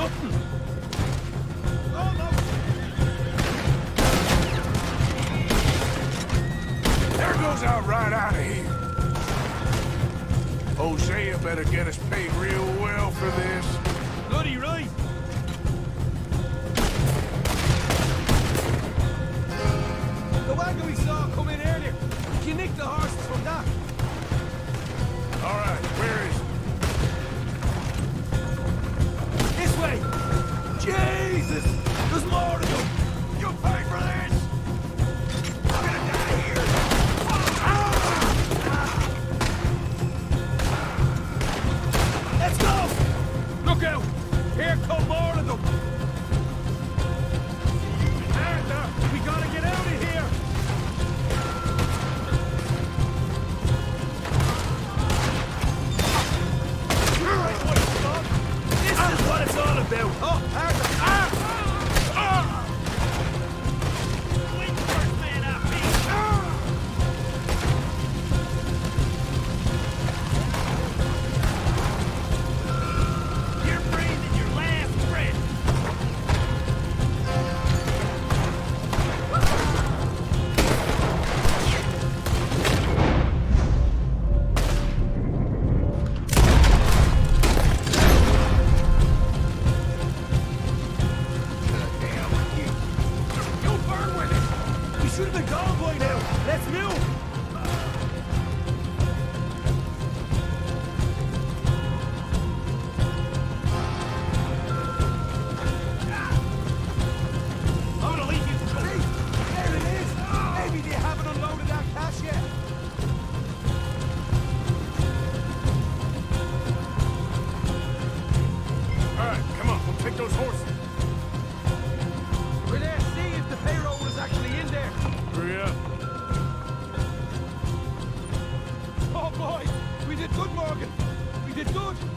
There goes out right out of here. Hosea better get us paid real well for this. Bloody right. The wagon we saw come in earlier. You nicked the horses from that. All right, where is There's more to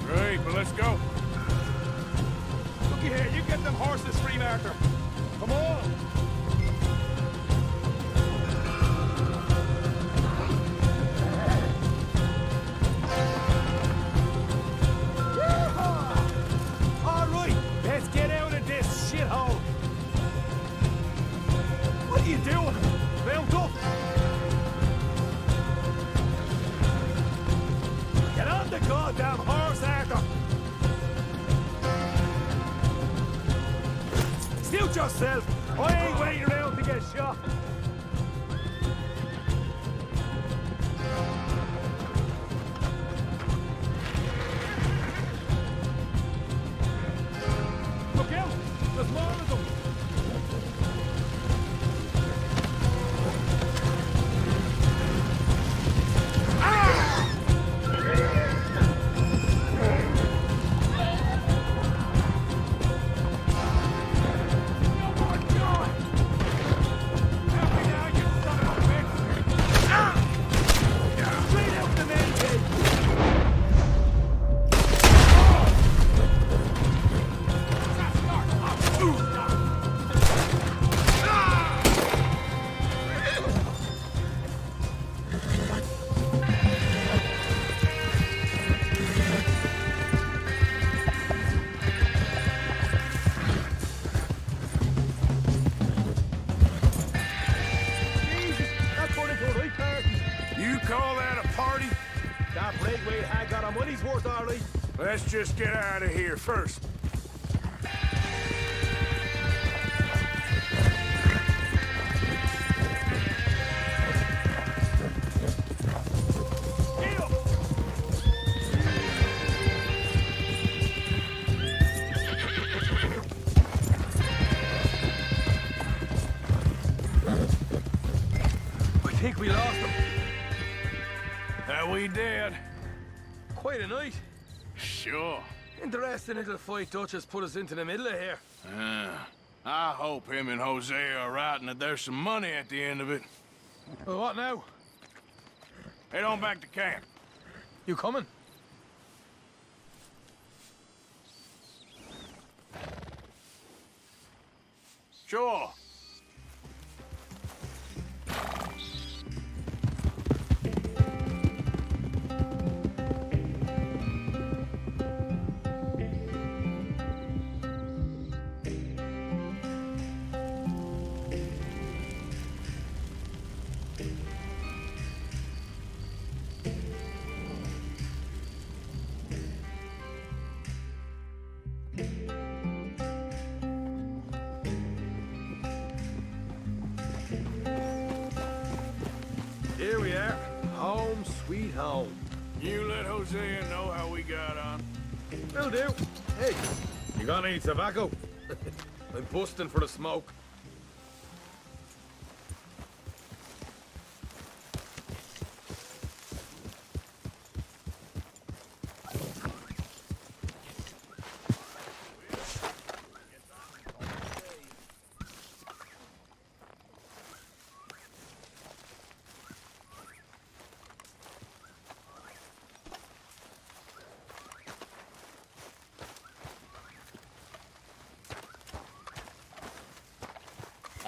Great, but let's go. Looky here, you get them horses free, Arthur! Come on! Yeehaw! All yourself! I ain't waiting around to get shot! Just get out of here first. Little fight Dutch has put us into the middle of here. Uh, I hope him and Hosea are right and that there's some money at the end of it. Well, what now? Head on back to camp. You coming? Sure. Hey, you got any tobacco? I'm busting for the smoke.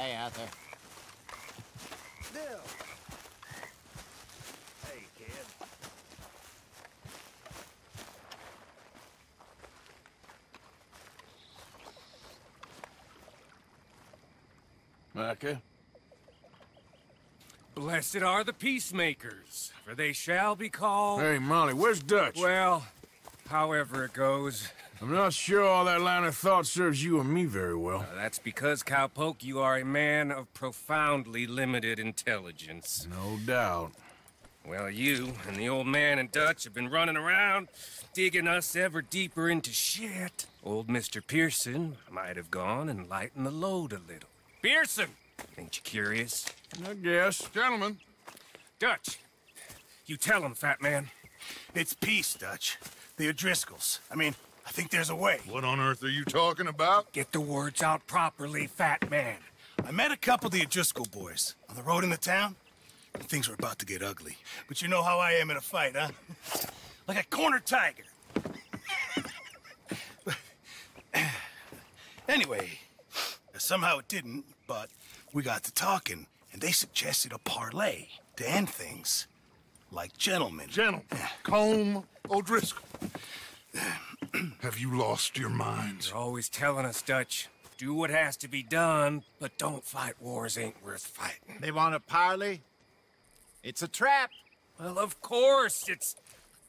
Hey, Arthur. Bill. Hey, kid. Micah? Blessed are the peacemakers, for they shall be called. Hey, Molly, where's Dutch? Well, however it goes. I'm not sure all that line of thought serves you and me very well. Uh, that's because, Cowpoke, you are a man of profoundly limited intelligence. No doubt. Well, you and the old man and Dutch have been running around, digging us ever deeper into shit. Old Mr. Pearson might have gone and lightened the load a little. Pearson! Ain't you curious? I guess. Gentlemen, Dutch, you tell him, fat man. It's peace, Dutch. The O'Driscolls. I mean, I think there's a way. what on earth are you talking about? Get the words out properly, fat man. I met a couple of the O'Driscoll boys on the road in the town, and things were about to get ugly. But you know how I am in a fight, huh? Like a corner tiger. anyway, somehow it didn't, but we got to talking, and they suggested a parlay to end things. Like gentlemen. Gentlemen, Colm O'Driscoll. Have you lost your minds? You're always telling us, Dutch. Do what has to be done, but don't fight wars ain't worth fighting. They want a parley? It's a trap. Well, of course, it's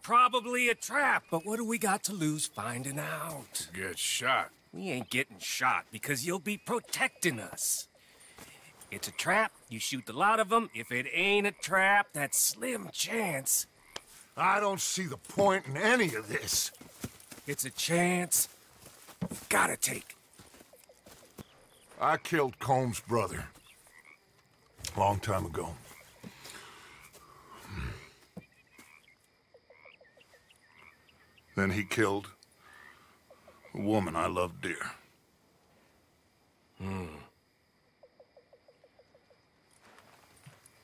probably a trap, but what do we got to lose finding out? Get shot. We ain't getting shot because you'll be protecting us. It's a trap, you shoot the lot of them. If it ain't a trap, that's slim chance. I don't see the point in any of this. It's a chance. you Gotta take. I killed Colm's brother. Long time ago. Then he killed a woman I loved dear. Hmm.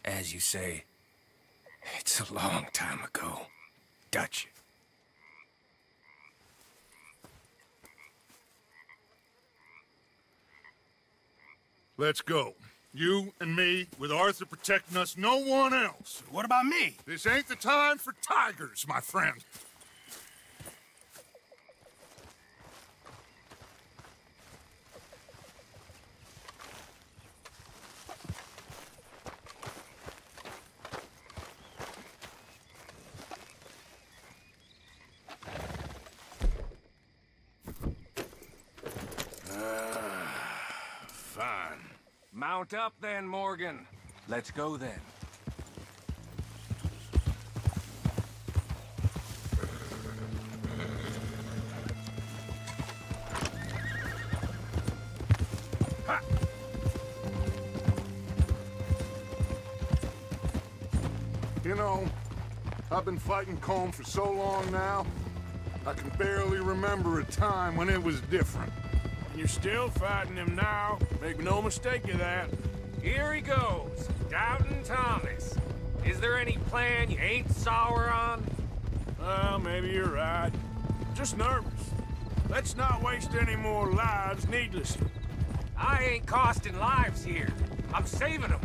As you say, it's a long time ago. Dutch. Let's go. You and me, with Arthur protecting us, no one else. What about me? This ain't the time for tigers, my friend. Fine. Mount up then, Morgan. Let's go then. You know, I've been fighting Colm for so long now, I can barely remember a time when it was different. And you're still fighting him now. Make no mistake of that. Here he goes, Doubting Thomas. Is there any plan you ain't sour on? Well, maybe you're right. Just nervous. Let's not waste any more lives needlessly. I ain't costing lives here. I'm saving them.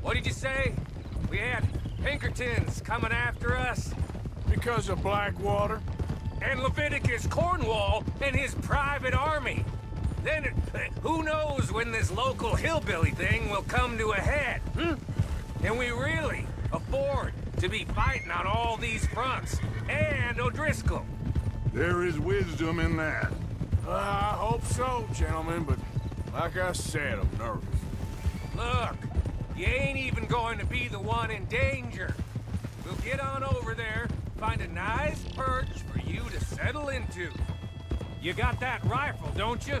What did you say? We had Pinkertons coming after us? Because of Blackwater? And Leviticus Cornwall and his private army. Then, uh, who knows when this local hillbilly thing will come to a head, hmm? Can we really afford to be fighting on all these fronts? And O'Driscoll. There is wisdom in that. Uh, I hope so, gentlemen, but like I said, I'm nervous. Look, you ain't even going to be the one in danger. We'll get on over there, find a nice perch for you to settle into. You got that rifle, don't you?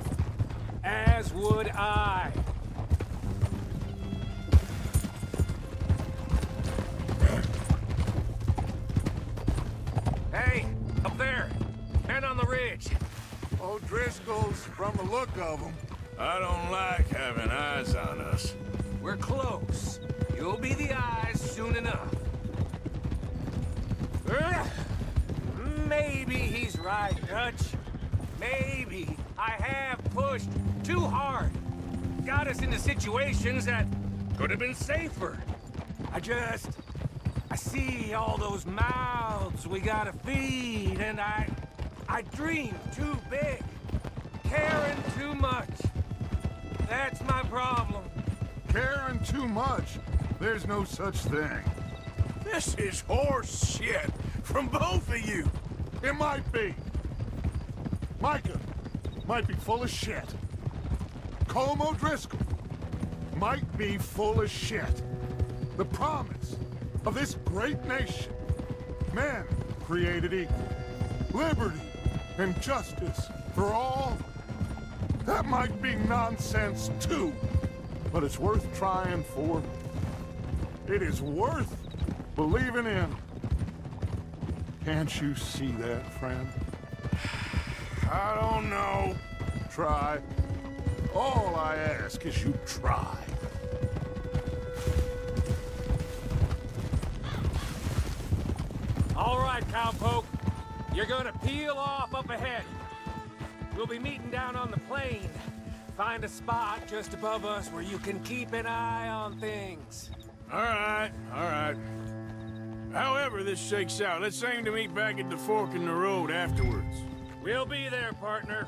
As would I. Hey, up there. Men on the ridge. O'Driscoll's, from the look of them. I don't like having eyes on us. We're close. You'll be the eyes soon enough. Maybe he's right, Dutch. Maybe I have pushed too hard. Got us into situations that could have been safer. I just... I see all those mouths we gotta feed, and I... I dream too big. Caring too much. That's my problem. Caring too much. There's no such thing. This is horse shit from both of you. It might be. Micah might be full of shit. Colm O'Driscoll might be full of shit. The promise of this great nation. Men created equal. Liberty and justice for all. That might be nonsense too. But it's worth trying for. It is worth believing in. Can't you see that, friend? I don't know. Try. All I ask is you try. All right, cowpoke. You're gonna peel off up ahead. We'll be meeting down on the plain. Find a spot just above us where you can keep an eye on things. All right, all right. However this shakes out, let's aim to meet back at the fork in the road afterwards. We'll be there, partner.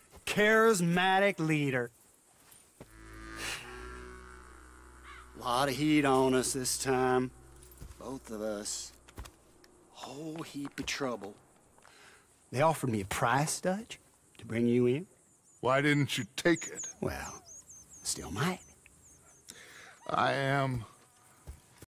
charismatic leader. A Lot of heat on us this time. Both of us. Whole heap of trouble. They offered me a price, Dutch, to bring you in. Why didn't you take it? Well, still might. I am